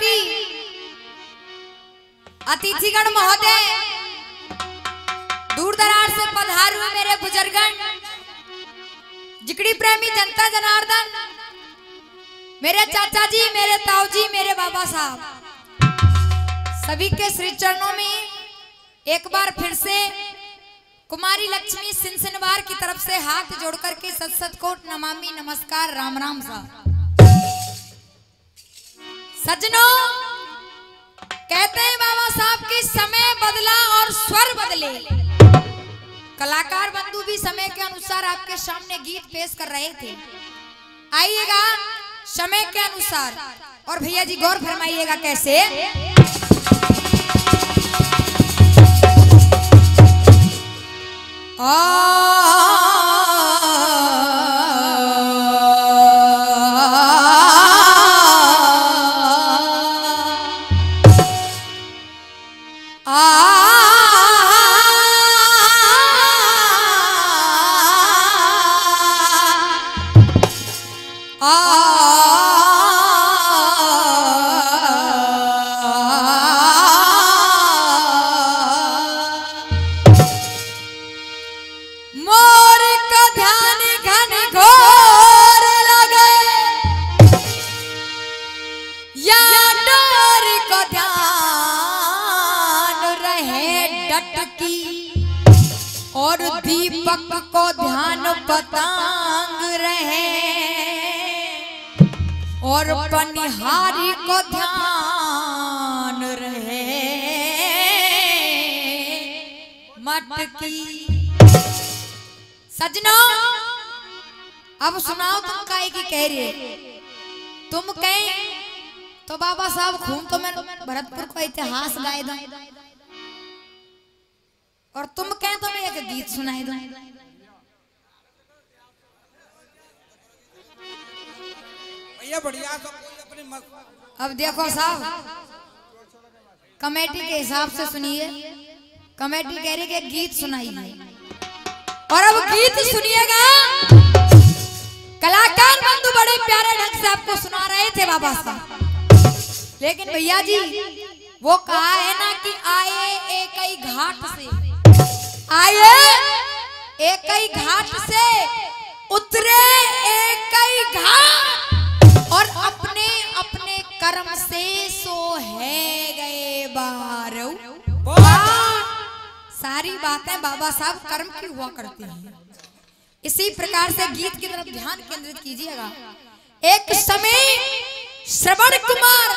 मंच अतिथिगण महोदय दूर दराज से पधार हुए मेरे बुजुर्गण जिकड़ी प्रेमी जनता जनार्दन, मेरे चाचा जी मेरे ताऊ जी मेरे बाबा साहब, सभी के श्री चरणों में एक बार फिर से कुमारी लक्ष्मी सिंसनवार की तरफ़ से हाथ जोड़ करके सत सत कोट नमामि नमस्कार, राम राम साहब। सजनों कहते हैं बाबा साहब कि समय बदला और स्वर बदले। कलाकार बंधु भी समय के अनुसार आपके सामने गीत पेश कर रहे थे। आइएगा समय के अनुसार। और भैया जी गौर फरमाइएगा कैसे? मोर डटकी और दीपक को ध्यान पतंग रहे। और पनिहारी को ध्यान रहे। मटकी सजना अब सुनाओ तुम काहे की कह रही तुम कहे तो बाबा साहब खून तो मैं भरतपुर को इतिहास गाए दूँ। और तुम कहे तो मैं एक गीत सुनाई दूँ। भैया बढ़िया अब देखो साहब कमेटी के हिसाब से सुनिए। कमेटी कह रही है कि गीत सुनाइए। और अब गीत सुनिएगा। कलाकार बंधु बड़े प्यारे ढंग से आपको सुना रहे थे बाबा साहब। लेकिन भैया जी वो कहा है ना कि आए एक ही घाट से। आए। एक घाट से उतरे एक घाट। और अपने अपने कर्म से सो है गए बारो सारी बातें बाबा साहब कर्म की हुआ करती हैं। इसी प्रकार से गीत की तरफ़ ध्यान केंद्रित कीजिएगा। एक समय श्रवण कुमार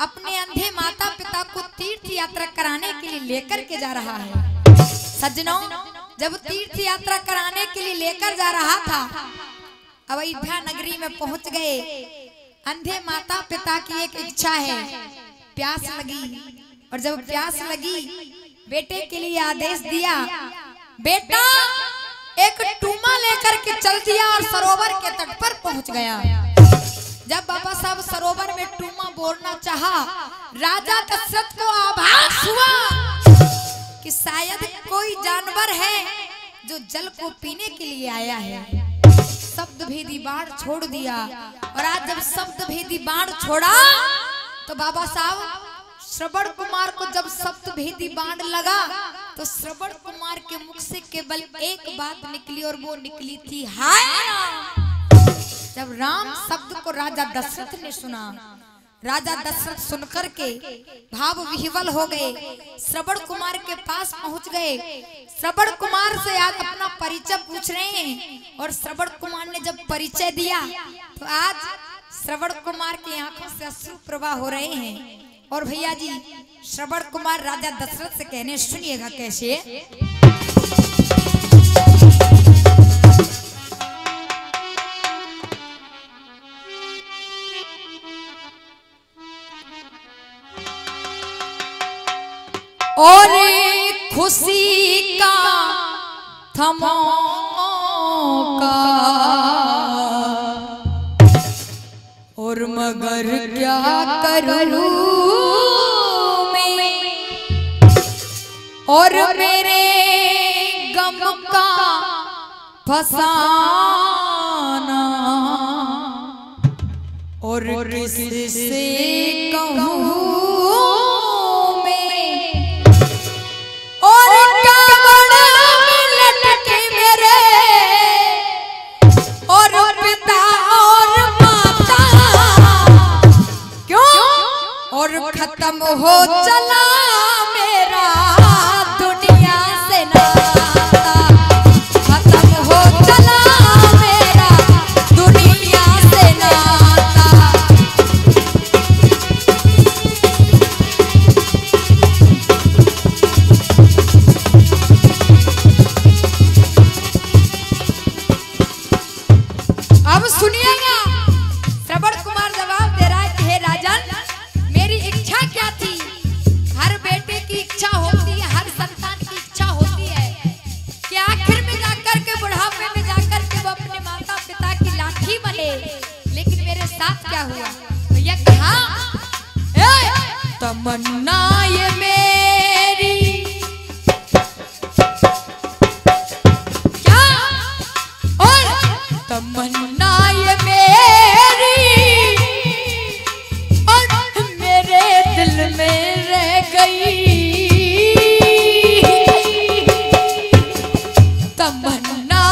अपने अंधे माता पिता को तीर्थ यात्रा कराने के लिए लेकर के जा रहा है। सज्जनों, जब तीर्थ यात्रा कराने के लिए लेकर जा रहा था अयोध्या नगरी में पहुँच गए। अंधे माता पिता की एक इच्छा है। प्यास लगी। और जब प्यास लगी, बेटे के लिए आदेश दिया, बेटा, एक टूमा लेकर के चल दिया और सरोवर के तट पर पहुँच गया। जब बाबा साहब सरोवर में टूमा बोलना चाहा, राजा दशरथ को आभास हुआ। कि शायद कोई जानवर है जो जल को पीने के लिए आया है। शब्द भेदी बाण छोड़ दिया। और आज जब शब्द भेदी बाण छोड़ा तो बाबा साहब, श्रवण कुमार को जब शब्द भेदी बाण लगा तो श्रवण कुमार के मुख से केवल एक बात निकली और वो निकली थी, हाय जब राम शब्द को राजा दशरथ ने सुना राजा दशरथ सुनकर के भाव विह्वल हो गए। श्रवण कुमार के पास पहुँच गए। श्रवण कुमार से आज अपना परिचय पूछ रहे हैं और श्रवण कुमार ने जब परिचय दिया तो आज श्रवण कुमार की आँखों से अश्रु प्रवाह हो रहे हैं। और भैया जी, श्रवण कुमार राजा दशरथ से कहने, सुनिएगा कैसे? और खुशी का थमोका। और मगर क्या करूँ मैं? और मेरे गम का फसाना। और किससे कहूँ हो चला। तमन्ना ये मेरी। क्या? और तमन्ना ये मेरी। और मेरे दिल में रह गई। तमन्ना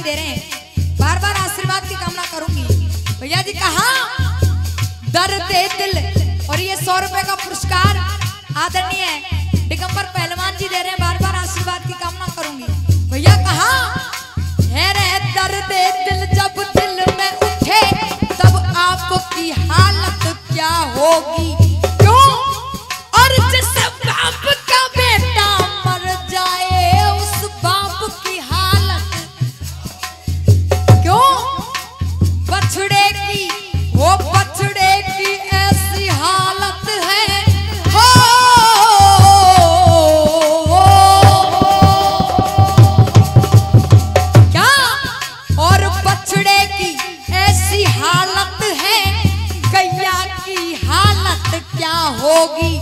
शक्ति दे रहे हैं। बार बार आशीर्वाद की कामना करूँगी। भैया जी कहा दर्द दिल। और ये सौ रुपए का पुरस्कार आदरणीय दिगंबर पहलवान जी दे रहे हैं। बार बार आशीर्वाद की कामना करूँगी। भैया कहा, है रे दर्द दिल, जब दिल में उठे, तब आपकी हालत क्या होगी? ಹೋಗಿ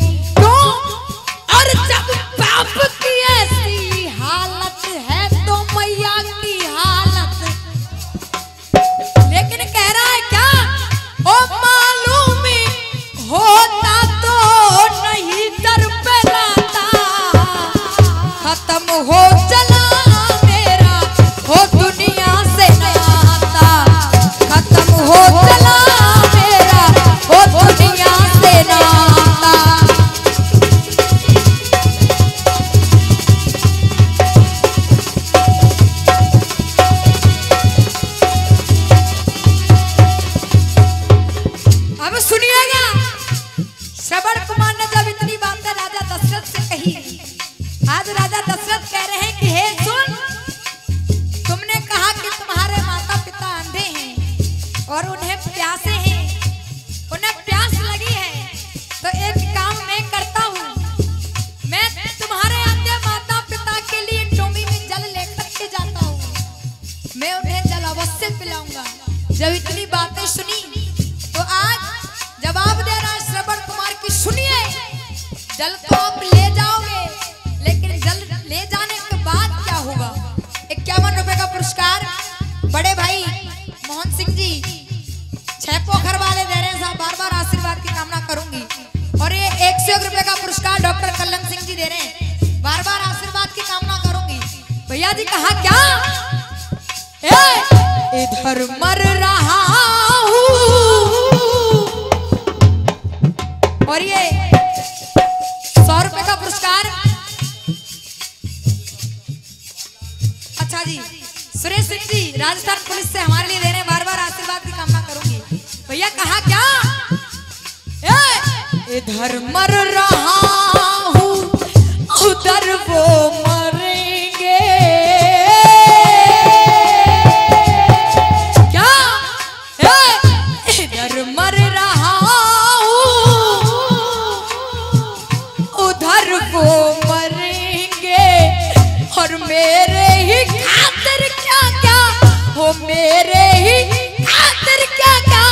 बड़े भाई मोहन सिंह जी छह पोखर वाले दे रहे हैं बार बार आशीर्वाद की कामना करूँगी। और ये एक सौ रुपए का पुरस्कार डॉक्टर कल्लन सिंह जी दे रहे हैं बार बार आशीर्वाद की कामना करूँगी। भैया जी कहा क्या? ए, इधर मर रहा और ये सौ रुपए का पुरस्कार अच्छा जी सुरेश सिंह जी, राजस्थान पुलिस से हमारे लिए देने बार बार आशीर्वाद की कामना करूँगी। भैया, कहा क्या? इधर मर रहा हूँ, उधर वो मरेंगे। क्या? इधर मर रहा हूँ, उधर वो मरेंगे। और मेरे ही खातिर वो मेरे ही खातिर क्या क्या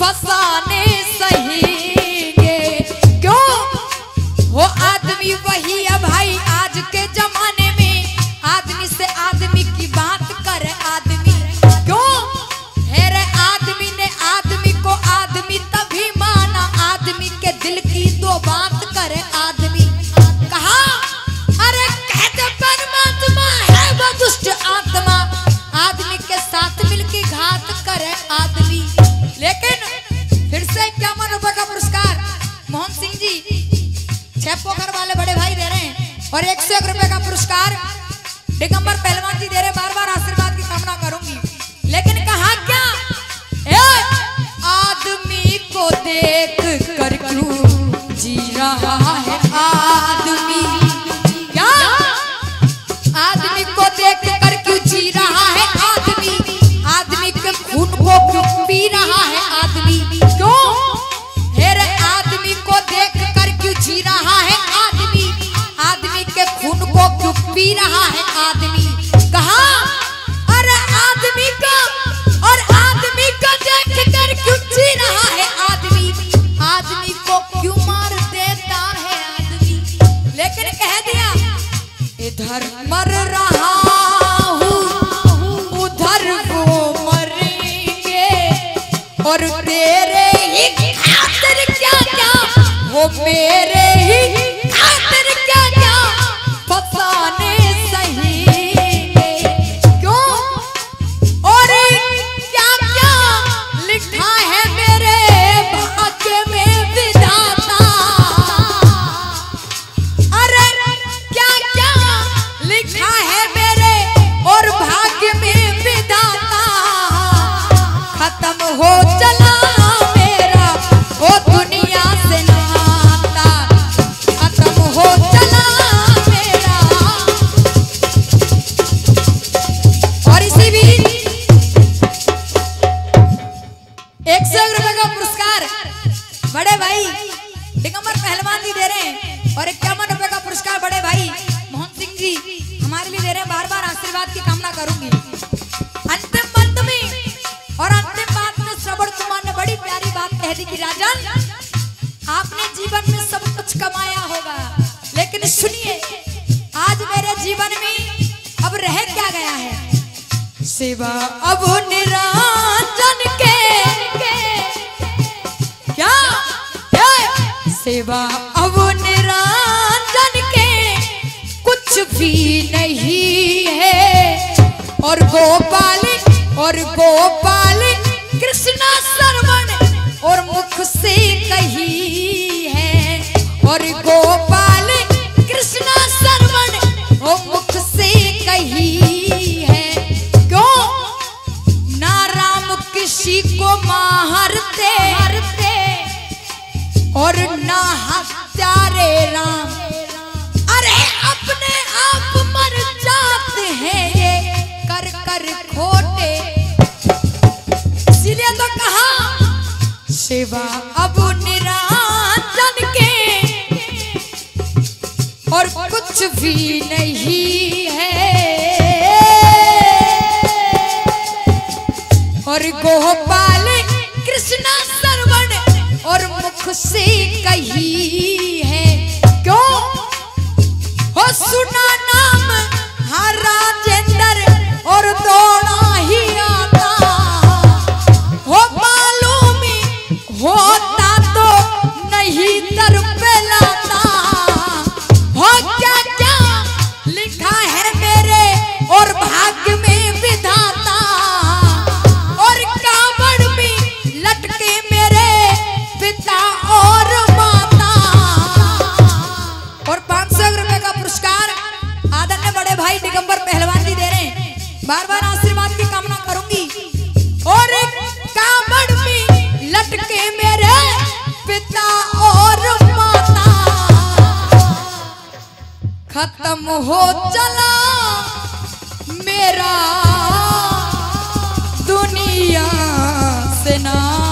फसाने सहेंगे क्यों? वो आदमी वही अब लेकिन कह दिया, इधर मर रहा हूँ, उधर वो मरेंगे, और तेरे ही क्या क्या वो मेरे अब निराजन के क्या? क्या? सेवा अब निराजन के कुछ भी नहीं है। और गोपाल और गोपाल, कृष्णा श्रवण और मुख से ना प्यारे राम। अरे अपने आप मर जाते हैं, ये कर कर खोटे। इसीलिए तो कहा, शिवा अब निराजन के। और कुछ भी नहीं है। और गोप 该以 बार बार आशीर्वाद की कामना करूँगी। और कामड़ में लटके मेरे पिता और माता। खत्म हो चला मेरा दुनिया से ना।